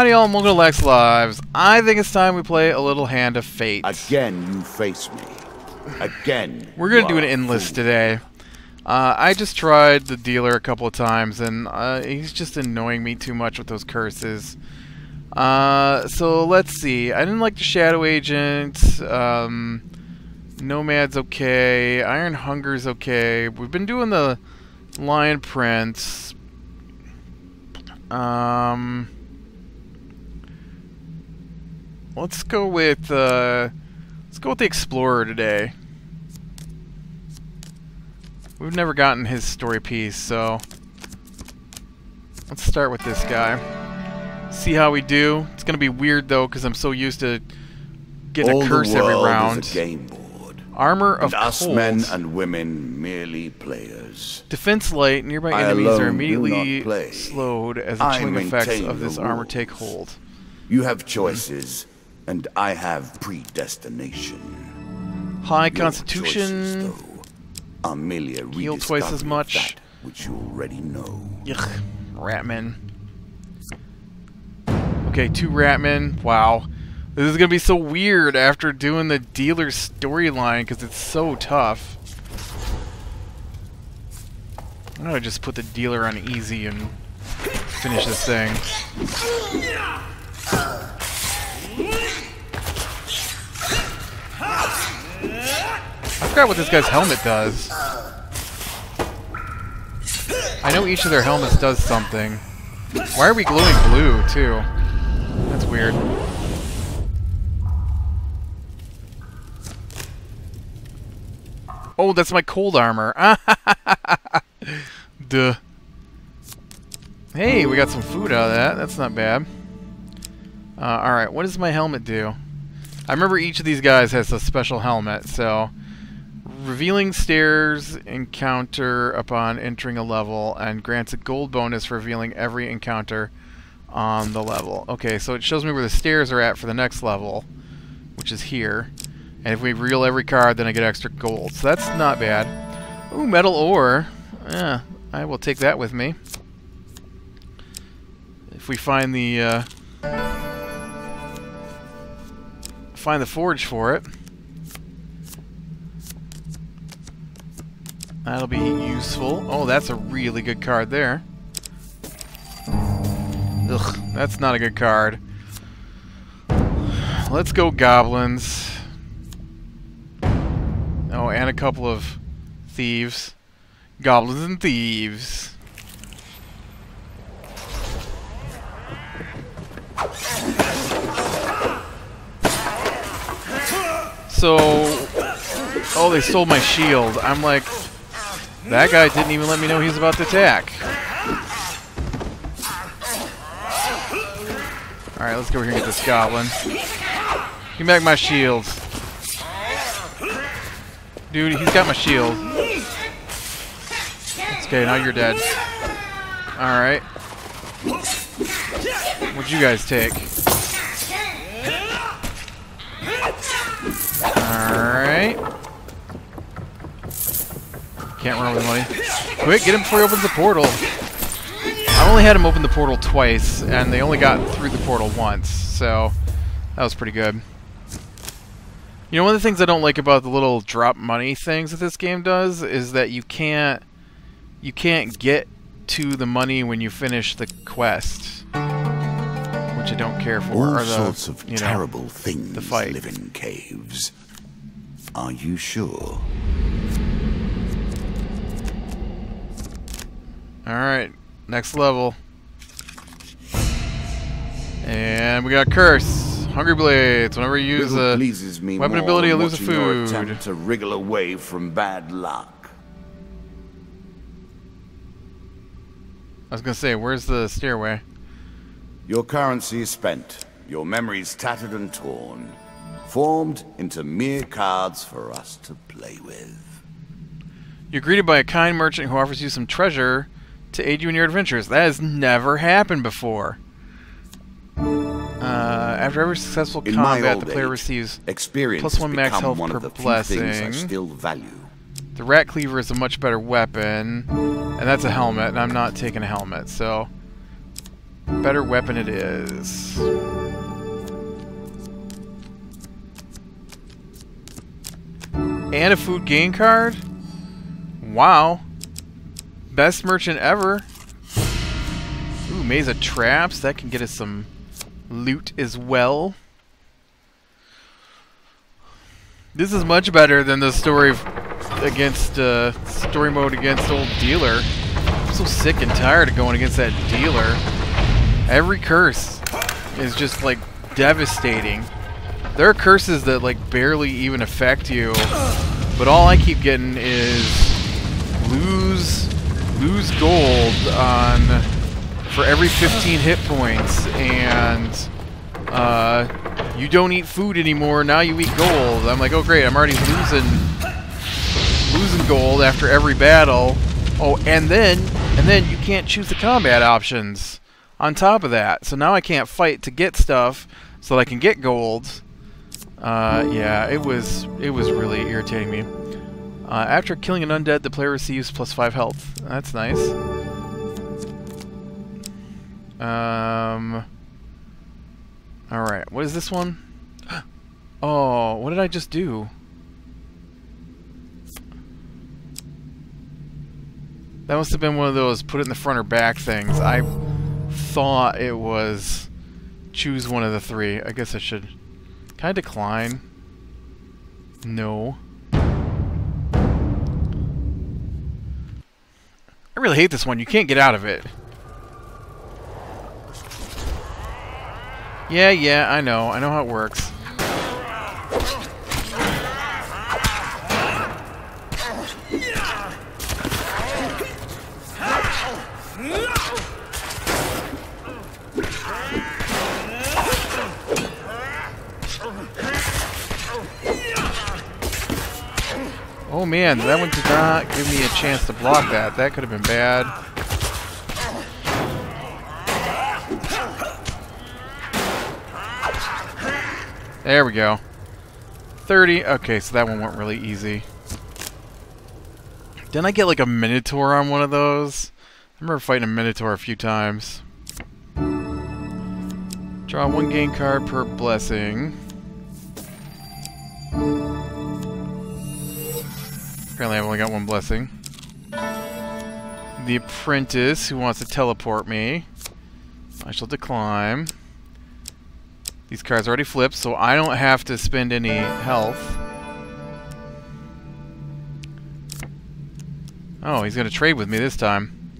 Howdy y'all, welcome to Lac's Lives. I think it's time we play a little Hand of Fate. Again, you face me. Again. We're gonna do an endless today. Uh, I just tried the dealer a couple of times, and uh, he's just annoying me too much with those curses. Uh, so let's see. I didn't like the Shadow Agent. Um, Nomad's okay. Iron Hunger's okay. We've been doing the Lion Prince. Um, let's go with uh, let's go with the Explorer today. We've never gotten his story piece, so let's start with this guy. See how we do. It's gonna be weird though, because I'm so used to getting All a curse every round. A game board. Armor of and us cold. men and women merely players. Defense light. Nearby I enemies are immediately slowed as the chilling effects of this armor take hold. You have choices, and I have predestination. High Your constitution. choices, though, are merely Heal twice as much. that which you already know. Yuck. Ratman. Okay, two Ratmen. Wow. This is gonna be so weird after doing the dealer storyline because it's so tough. I'm gonna just put the dealer on easy and finish this thing. Forgot what this guy's helmet does. I know each of their helmets does something. Why are we glowing blue, too? That's weird. Oh, that's my cold armor. Duh. Hey, we got some food out of that. That's not bad. Uh, Alright, what does my helmet do? I remember each of these guys has a special helmet, so... Revealing stairs encounter upon entering a level and grants a gold bonus for revealing every encounter on the level. Okay, so it shows me where the stairs are at for the next level, which is here. And if we reveal every card, then I get extra gold. So that's not bad. Ooh, metal ore. Yeah, I will take that with me. If we find the uh, find the forge for it. That'll be useful. Oh, that's a really good card there. Ugh, that's not a good card. Let's go goblins. Oh, and a couple of thieves. Goblins and thieves. So, oh, they stole my shield. I'm like, that guy didn't even let me know he was about to attack. Alright, let's go over here and get this goblin. Give me back my shield. Dude, he's got my shield. It's okay, now you're dead. Alright. What'd you guys take? Alright. Can't run with money. Quick, get him before he opens the portal. I only had him open the portal twice, and they only got through the portal once, so that was pretty good. You know, one of the things I don't like about the little drop money things that this game does is that you can't you can't get to the money when you finish the quest, which I don't care for. All the, sorts of you know, terrible things fight. live in caves. Are you sure? Alright, next level. And we got Curse. Hungry Blades. Whenever you use a weapon ability, than lose a food. attempt to wriggle away from bad luck. I was gonna say, where's the stairway? Your currency is spent, your memories tattered and torn, formed into mere cards for us to play with. You're greeted by a kind merchant who offers you some treasure to aid you in your adventures. That has never happened before. Uh, after every successful In combat, the player age, receives experience one max health one per of the few things I blessing. still value. The Rat Cleaver is a much better weapon, and that's a helmet, and I'm not taking a helmet, so better weapon it is. And a food gain card? Wow. Best merchant ever. Ooh, maze of traps. That can get us some loot as well. This is much better than the story against uh, story mode against old dealer. I'm so sick and tired of going against that dealer. Every curse is just like devastating. There are curses that like barely even affect you, but all I keep getting is lose lose gold on for every 15 hit points and uh, you don't eat food anymore now you eat gold. I'm like oh great I'm already losing losing gold after every battle. Oh and then and then you can't choose the combat options on top of that. So now I can't fight to get stuff so that I can get gold. Uh, yeah it was it was really irritating me uh, after killing an undead, the player receives plus 5 health. That's nice. Um. Alright, what is this one? Oh, what did I just do? That must have been one of those put it in the front or back things. I thought it was choose one of the three. I guess I should... Can I decline? No. I really hate this one. You can't get out of it. Yeah, yeah, I know. I know how it works. Man, that one did not give me a chance to block that. That could have been bad. There we go. 30. Okay, so that one went really easy. Didn't I get like a Minotaur on one of those? I remember fighting a Minotaur a few times. Draw one gain card per blessing. Apparently I've only got one blessing. The apprentice who wants to teleport me. I shall decline. These cards already flipped, so I don't have to spend any health. Oh, he's going to trade with me this time.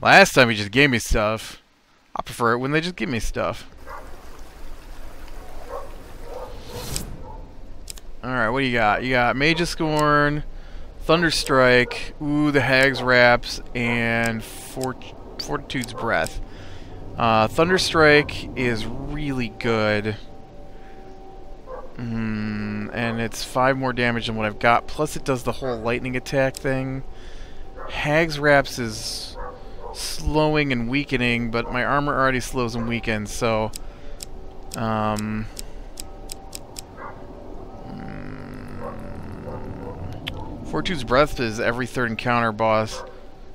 Last time he just gave me stuff. I prefer it when they just give me stuff. Alright, what do you got? You got Mage's Scorn, Thunderstrike, ooh, the Hag's Wraps, and Fort Fortitude's Breath. Uh, Thunderstrike is really good. Mm, and it's 5 more damage than what I've got, plus it does the whole lightning attack thing. Hag's Wraps is slowing and weakening, but my armor already slows and weakens, so... Um, Fortune's Breath is every third encounter boss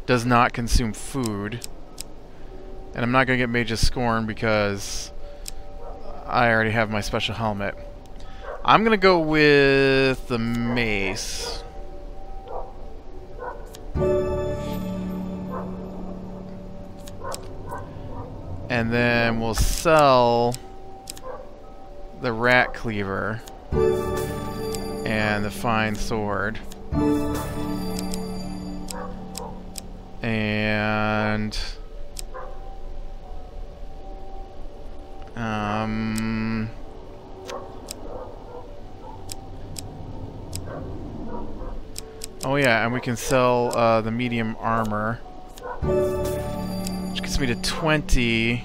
does not consume food. And I'm not going to get Mage's Scorn because I already have my special helmet. I'm going to go with the Mace. And then we'll sell the Rat Cleaver and the Fine Sword. And... Um... Oh yeah, and we can sell uh, the medium armor. Which gets me to 20.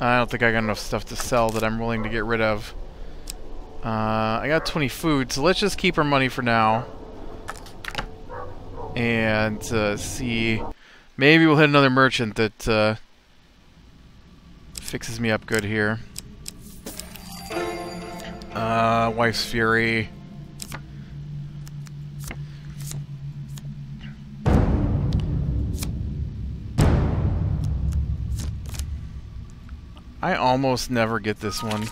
I don't think I got enough stuff to sell that I'm willing to get rid of. Uh, I got 20 food, so let's just keep our money for now. And uh, see... Maybe we'll hit another merchant that uh, fixes me up good here. Uh, Wife's Fury. I almost never get this one.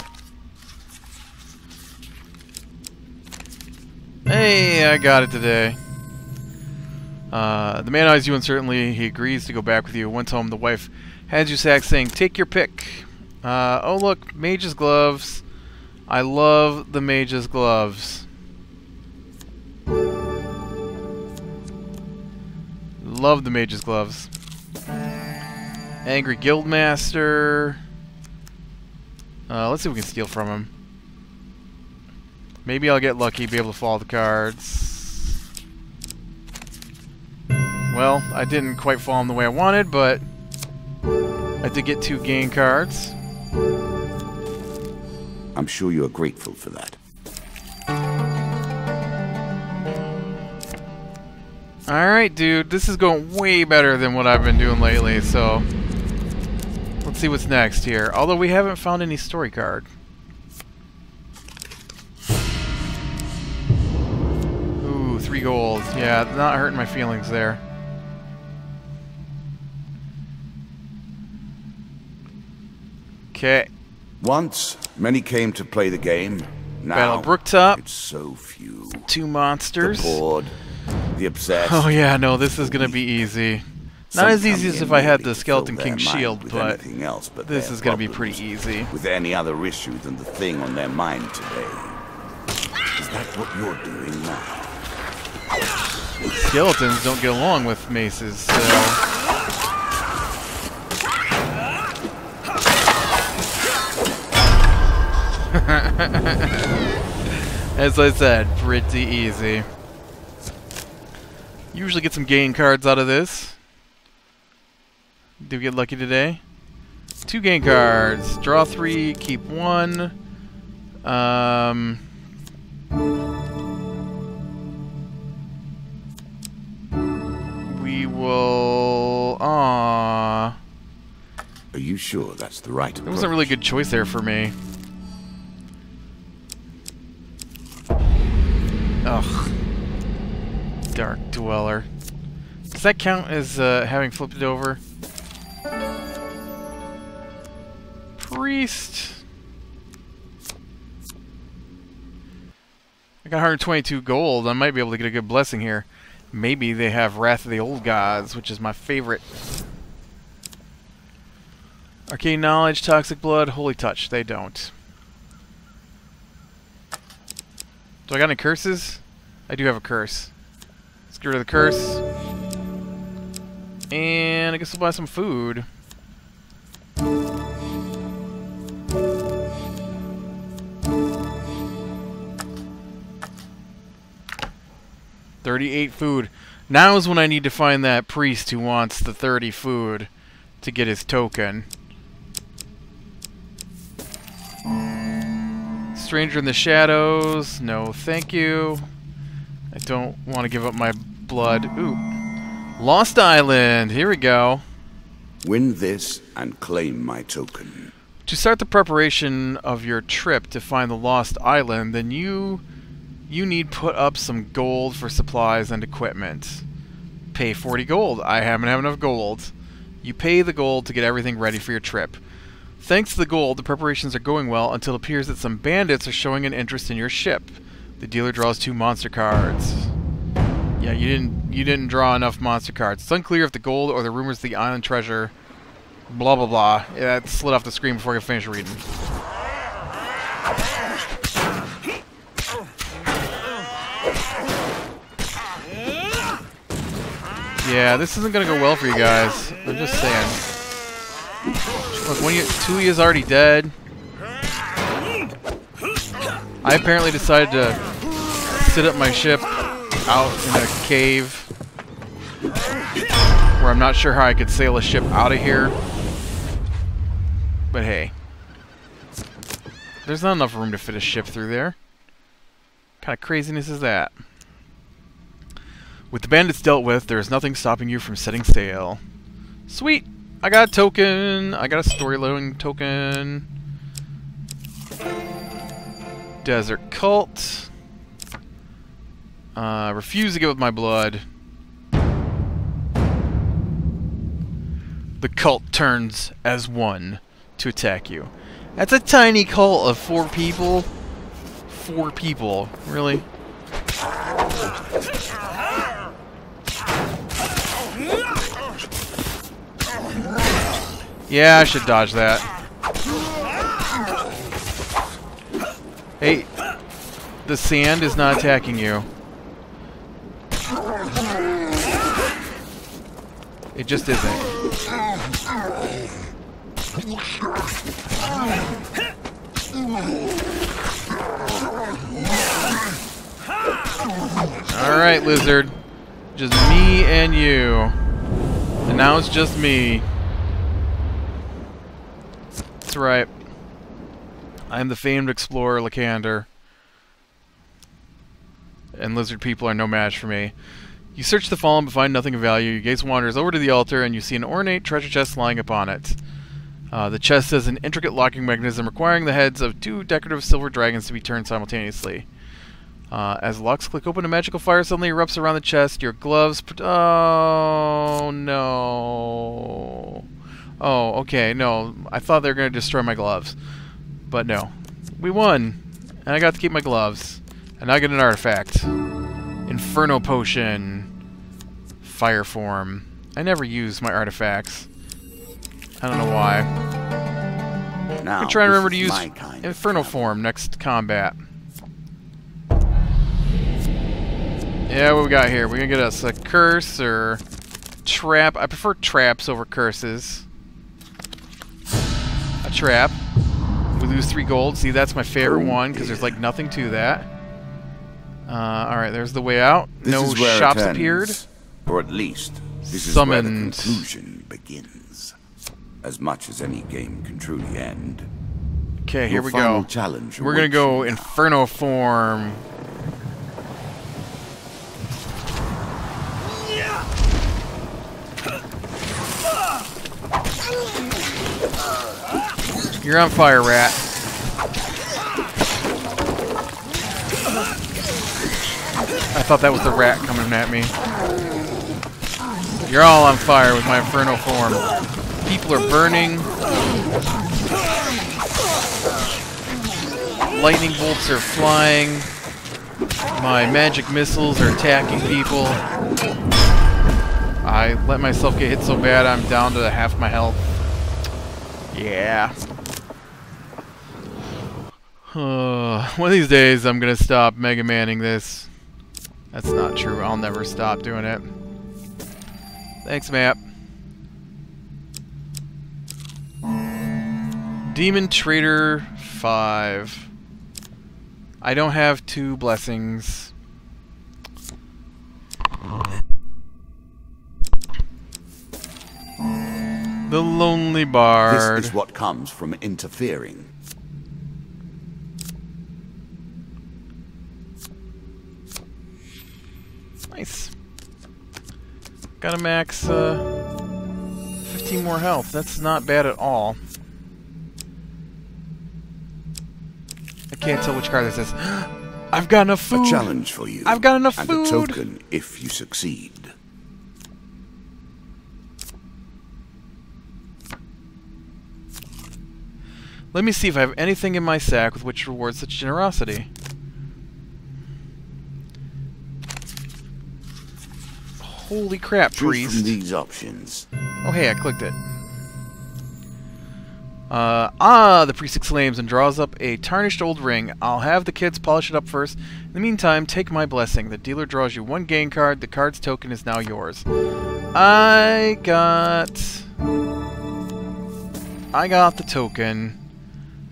Hey, I got it today. Uh, the man eyes you uncertainly. He agrees to go back with you. Once home, the wife hands you sack saying, Take your pick. Uh, oh, look, mage's gloves. I love the mage's gloves. Love the mage's gloves. Angry Guildmaster. Uh, let's see if we can steal from him. Maybe I'll get lucky, be able to follow the cards. Well, I didn't quite follow them the way I wanted, but I did get two gain cards. I'm sure you are grateful for that. Alright, dude. This is going way better than what I've been doing lately, so... Let's see what's next here. Although we haven't found any story card. Gold. Yeah, not hurting my feelings there. Okay. Once, many came to play the game. Now, Battle Brooktop. it's so few. Two monsters. The bored, the obsessed. Oh yeah, no, this is gonna be easy. Not as easy as if I had the Skeleton King shield, but but this is gonna be pretty easy. With any other issue than the thing on their mind today. Is that what you're doing now? Skeletons don't get along with maces, so... As I said, pretty easy. Usually get some gain cards out of this. Do we get lucky today? Two gain cards. Draw three, keep one. Um... We will... Aww. Are you sure that's the right There wasn't a really good choice there for me. Ugh. Dark Dweller. Does that count as uh, having flipped it over? Priest. I got 122 gold. I might be able to get a good blessing here. Maybe they have Wrath of the Old Gods, which is my favorite. Arcane Knowledge, Toxic Blood, Holy Touch. They don't. Do I got any curses? I do have a curse. Let's get rid of the curse. And I guess we'll buy some food. Thirty-eight food. Now is when I need to find that priest who wants the thirty food to get his token. Stranger in the Shadows. No, thank you. I don't want to give up my blood. Ooh. Lost Island. Here we go. Win this and claim my token. To start the preparation of your trip to find the Lost Island, then you you need put up some gold for supplies and equipment. Pay 40 gold. I haven't have enough gold. You pay the gold to get everything ready for your trip. Thanks to the gold, the preparations are going well until it appears that some bandits are showing an interest in your ship. The dealer draws two monster cards. Yeah, you didn't you didn't draw enough monster cards. It's unclear if the gold or the rumors of the island treasure blah blah blah. Yeah, it slid off the screen before I could finish reading. Yeah, this isn't gonna go well for you guys. I'm just saying. Look, one you, you is already dead. I apparently decided to sit up my ship out in a cave where I'm not sure how I could sail a ship out of here. But hey. There's not enough room to fit a ship through there. What kind of craziness is that? With the bandits dealt with, there is nothing stopping you from setting sail. Sweet! I got a token! I got a story loading token. Desert Cult. Uh, refuse to give up my blood. The cult turns as one. to attack you. That's a tiny cult of four people. Four people, really? Yeah, I should dodge that. Hey, the sand is not attacking you. It just isn't. Alright, lizard. Just me and you. And now it's just me. That's right. I am the famed explorer Lycander. And lizard people are no match for me. You search the fallen but find nothing of value. Your gaze wanders over to the altar and you see an ornate treasure chest lying upon it. Uh, the chest has an intricate locking mechanism requiring the heads of two decorative silver dragons to be turned simultaneously. Uh, as locks click open, a magical fire suddenly erupts around the chest. Your gloves. Oh no. Oh, okay. No, I thought they were going to destroy my gloves, but no. We won, and I got to keep my gloves, and I get an artifact. Inferno potion. Fire form. I never use my artifacts. I don't know why. Now, I'm trying to this remember to use my kind of Inferno form next combat. Yeah, what we got here? We're gonna get us a curse or trap. I prefer traps over curses. Trap. We lose three gold. See, that's my favorite Oh, one because there's like nothing to that. Uh, all right, there's the way out. This no shops ends, appeared. Or at least, this is where the conclusion begins. As much as any game can truly end. Okay, here we go. challenge We're gonna go. Inferno form. You're on fire, rat. I thought that was the rat coming at me. You're all on fire with my Inferno form. People are burning. Lightning bolts are flying. My magic missiles are attacking people. I let myself get hit so bad I'm down to half my health. Yeah. Uh, one of these days I'm gonna stop Mega Manning this. That's not true. I'll never stop doing it. Thanks, map. Demon Trader 5. I don't have two blessings. The Lonely Bard. This is what comes from interfering. Nice. Got a max uh, 15 more health. That's not bad at all. I can't tell which card this is. I've got enough food. A challenge for you. I've got enough and food. a token if you succeed. Let me see if I have anything in my sack with which to reward such generosity. Holy crap, Choose from priest. these options. Oh, hey, I clicked it. Uh, ah, the priest exclaims and draws up a tarnished old ring. I'll have the kids polish it up first. In the meantime, take my blessing. The dealer draws you one game card. The card's token is now yours. I got... I got the token.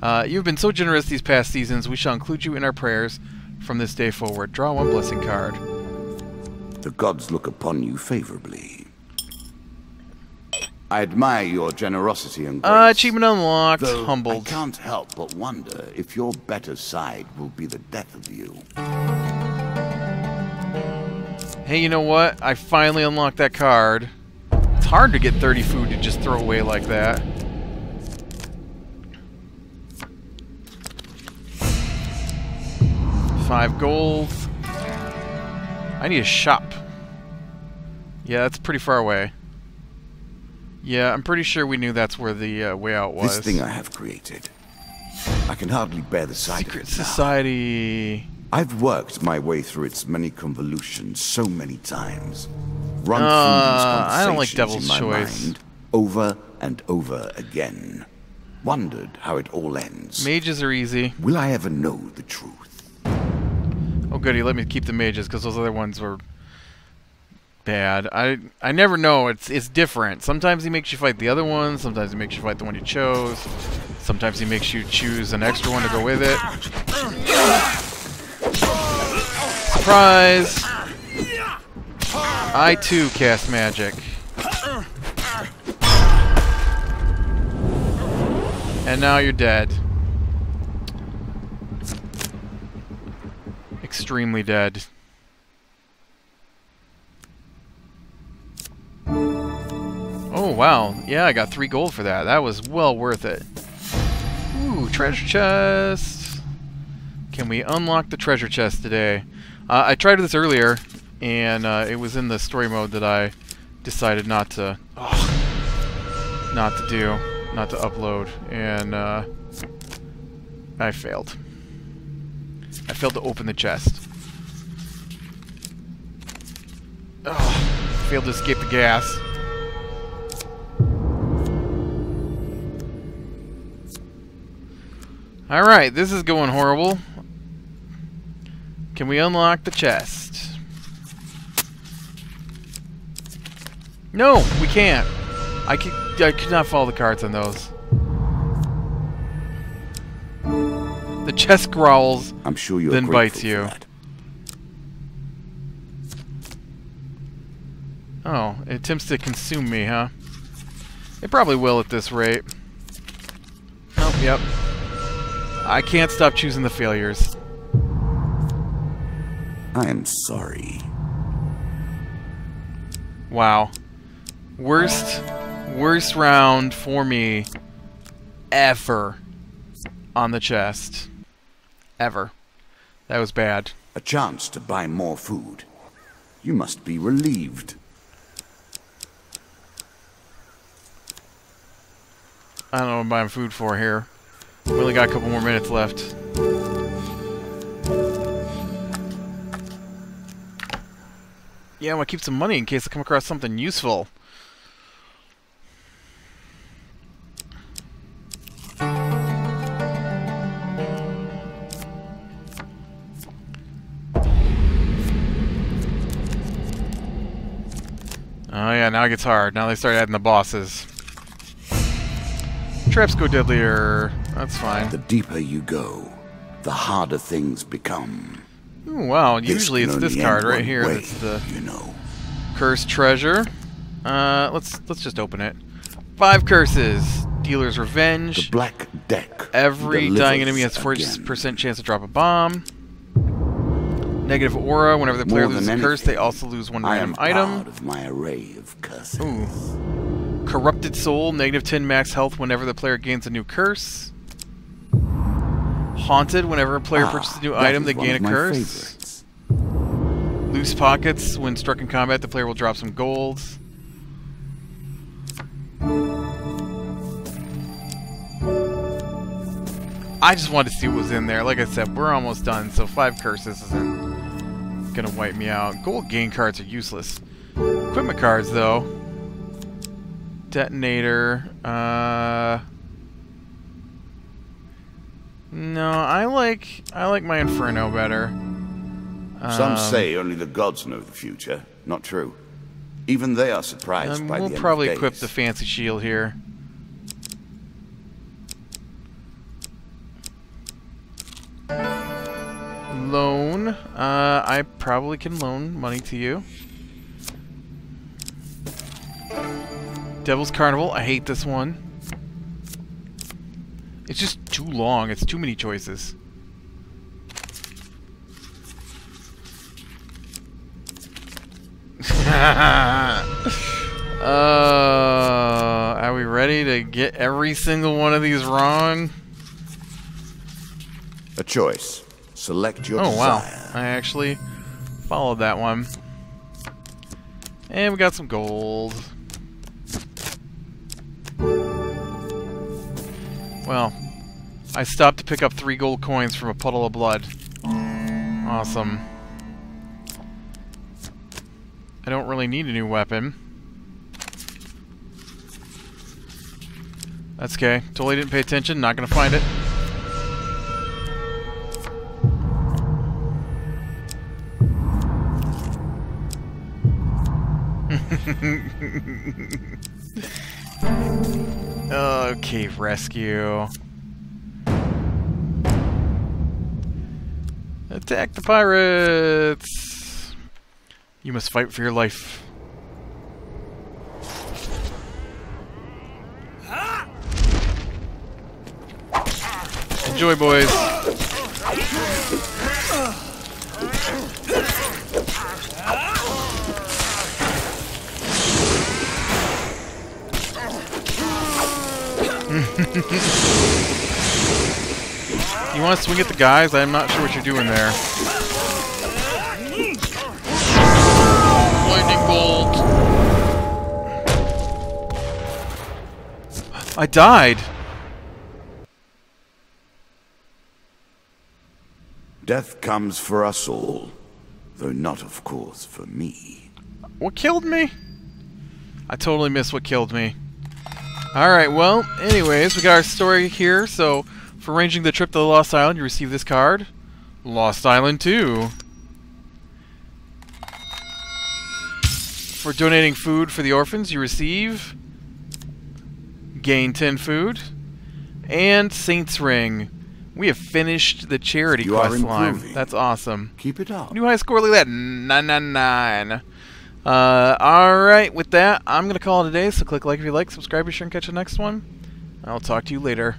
Uh, you've been so generous these past seasons. We shall include you in our prayers from this day forward. Draw one blessing card. The gods look upon you favorably. I admire your generosity and grace. Uh, achievement unlocked. Though Humbled. I can't help but wonder if your better side will be the death of you. Hey, you know what? I finally unlocked that card. It's hard to get 30 food to just throw away like that. Five gold. I need a shop. Yeah, that's pretty far away. Yeah, I'm pretty sure we knew that's where the uh, way out was. This thing I have created. I can hardly bear the sight Secret of it now. Society. I've worked my way through its many convolutions so many times. Run Uh, through I these don't like conversations Devil's in my Choice. mind over and over again. Wondered how it all ends. Mages are easy. Will I ever know the truth? Oh, goody, let me keep the mages because those other ones were bad. I I never know. It's it's different. Sometimes he makes you fight the other one. Sometimes he makes you fight the one you chose. Sometimes he makes you choose an extra one to go with it. Surprise! I too cast magic. And now you're dead. Extremely dead. Oh, wow. Yeah, I got three gold for that. That was well worth it. Ooh, treasure chest. Can we unlock the treasure chest today? Uh, I tried this earlier, and uh, it was in the story mode that I decided not to, ugh, not to do, not to upload, and uh, I failed. I failed to open the chest. Failed to escape the gas. Alright, this is going horrible. Can we unlock the chest? No, we can't. I could, I could not follow the cards on those. The chest growls. I'm sure you're Then bites you. Oh, it attempts to consume me, huh? It probably will at this rate. Oh, yep. I can't stop choosing the failures. I am sorry. Wow. Worst, worst round for me ever on the chest. Ever. That was bad. A chance to buy more food. You must be relieved. I don't know what I'm buying food for here. We only got a couple more minutes left. Yeah, I want to keep some money in case I come across something useful. Oh yeah, now it gets hard. Now they start adding the bosses. Traps go deadlier. That's fine. The deeper you go, the harder things become. Ooh, wow, This usually it's this card right here way, that's the You know. cursed treasure. Uh, let's let's just open it. Five curses. Dealer's revenge. The black deck. Every dying enemy has again. 40% chance to drop a bomb. Negative aura. Whenever the player More loses a curse, they also lose one I random item. of my array of curses. Ooh. Corrupted Soul, negative 10 max health whenever the player gains a new curse. Haunted, whenever a player Ah, purchases a new item, they gain a curse. favorites. Loose Pockets, when struck in combat, the player will drop some gold. I just wanted to see what was in there. Like I said, we're almost done, so five curses isn't gonna wipe me out. Gold gain cards are useless. Equipment cards, though. Detonator. Uh. No, I like I like my Inferno better. Some Um, say only the gods know the future. Not true. Even they are surprised Um, by we'll the end probably equip the fancy shield here. Loan. Uh, I probably can loan money to you. Devil's Carnival. I hate this one. It's just too long. It's too many choices. Uh, are we ready to get every single one of these wrong? A choice. Select your Oh wow, desire. I actually followed that one. And we got some gold. Well, I stopped to pick up three gold coins from a puddle of blood. Awesome. I don't really need a new weapon. That's okay. Totally didn't pay attention. Not gonna find it. oh, cave rescue. Attack the pirates! You must fight for your life. Enjoy, boys. you want to swing at the guys? I'm not sure what you're doing there. Lightning bolt. I died. Death comes for us all, though not, of course, for me. What killed me? I totally missed what killed me. Alright, well, anyways, we got our story here, so for arranging the trip to the Lost Island, you receive this card. Lost Island 2. For donating food for the orphans, you receive... Gain 10 food. And Saint's Ring. We have finished the charity You quest line. That's awesome. Keep it up. New high score, look at that. 999. Uh, alright, with that, I'm going to call it a day, so click like if you like, subscribe, be sure and catch the next one. I'll talk to you later.